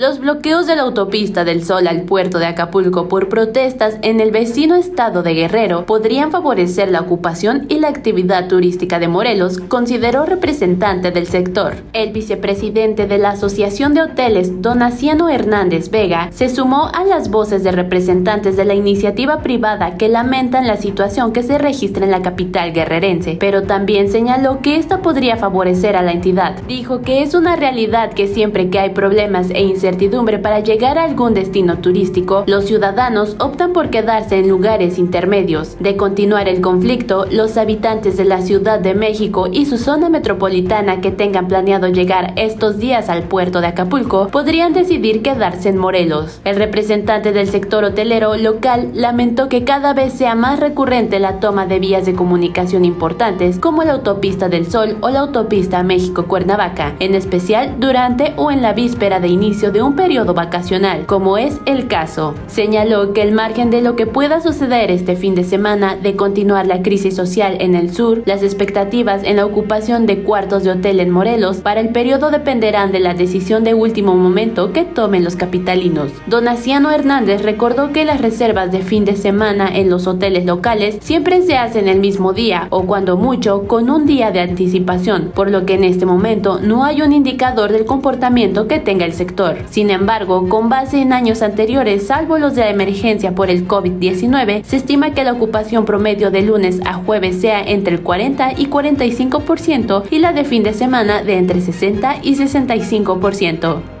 Los bloqueos de la autopista del Sol al puerto de Acapulco por protestas en el vecino estado de Guerrero podrían favorecer la ocupación y la actividad turística de Morelos, consideró representante del sector. El vicepresidente de la Asociación de Hoteles, Donaciano Hernández Vega, se sumó a las voces de representantes de la iniciativa privada que lamentan la situación que se registra en la capital guerrerense, pero también señaló que esta podría favorecer a la entidad. Dijo que es una realidad que siempre que hay problemas e para llegar a algún destino turístico, los ciudadanos optan por quedarse en lugares intermedios. De continuar el conflicto, los habitantes de la Ciudad de México y su zona metropolitana que tengan planeado llegar estos días al puerto de Acapulco podrían decidir quedarse en Morelos. El representante del sector hotelero local lamentó que cada vez sea más recurrente la toma de vías de comunicación importantes como la autopista del Sol o la autopista México-Cuernavaca, en especial durante o en la víspera de inicio un periodo vacacional, como es el caso. Señaló que el margen de lo que pueda suceder este fin de semana de continuar la crisis social en el sur, las expectativas en la ocupación de cuartos de hotel en Morelos para el periodo dependerán de la decisión de último momento que tomen los capitalinos. Donaciano Hernández recordó que las reservas de fin de semana en los hoteles locales siempre se hacen el mismo día o cuando mucho con un día de anticipación, por lo que en este momento no hay un indicador del comportamiento que tenga el sector. Sin embargo, con base en años anteriores, salvo los de la emergencia por el COVID-19, se estima que la ocupación promedio de lunes a jueves sea entre el 40 y 45% y la de fin de semana de entre 60 y 65%.